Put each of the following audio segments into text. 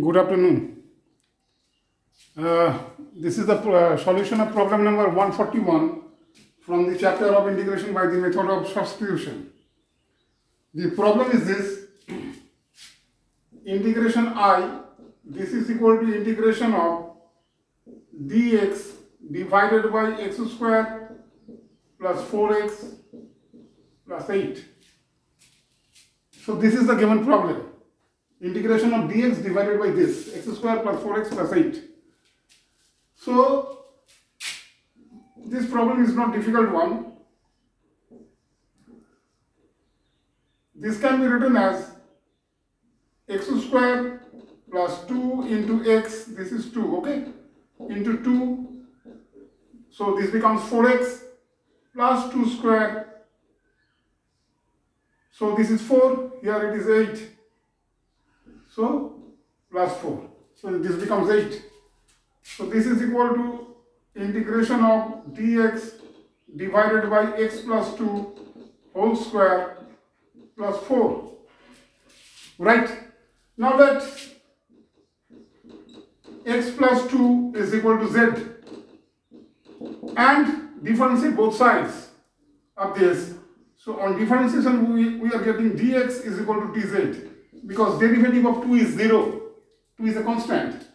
Good afternoon. Uh, this is the uh, solution of problem number 141 from the chapter of integration by the method of substitution. The problem is this integration i this is equal to integration of dx divided by x square plus 4x plus 8. So this is the given problem integration of dx divided by this x square plus 4x plus 8. So this problem is not difficult one. This can be written as x square plus 2 into x, this is 2, okay, into 2. So this becomes 4x plus 2 square. So this is 4, here it is 8. So plus 4. So this becomes 8. So this is equal to integration of dx divided by x plus 2 whole square plus 4. Right. Now that x plus 2 is equal to z and differentiate both sides of this. So on differentiation we, we are getting dx is equal to dz because derivative of 2 is 0. 2 is a constant.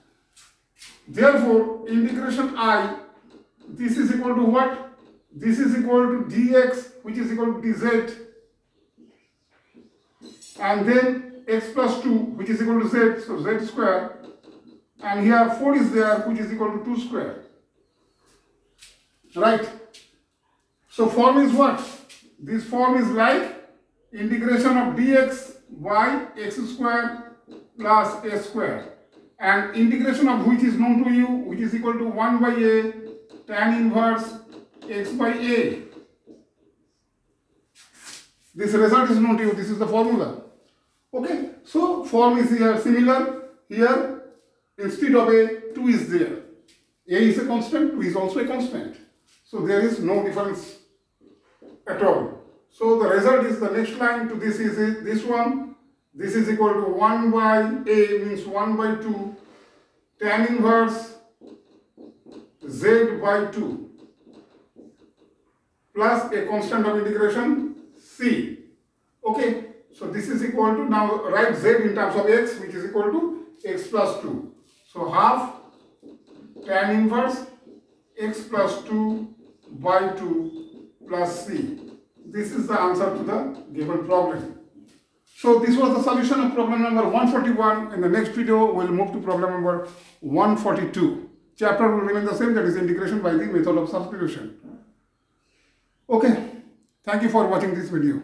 Therefore, integration i, this is equal to what? This is equal to dx, which is equal to dz. And then x plus 2, which is equal to z, so z square. And here 4 is there, which is equal to 2 square. Right? So form is what? This form is like integration of dx by x square plus a square and integration of which is known to you which is equal to 1 by a tan inverse x by a. This result is known to you, this is the formula. Okay, so form is here similar. Here, instead of a, 2 is there. A is a constant, 2 is also a constant. So there is no difference at all. So the result is the next line to this is this one. This is equal to 1 by A means 1 by 2 tan inverse Z by 2 plus a constant of integration C. Okay. So this is equal to now write Z in terms of X which is equal to X plus 2. So half tan inverse X plus 2 by 2 plus C. This is the answer to the given problem. So this was the solution of problem number 141. In the next video, we'll move to problem number 142. Chapter will remain the same, that is integration by the method of substitution. Okay, thank you for watching this video.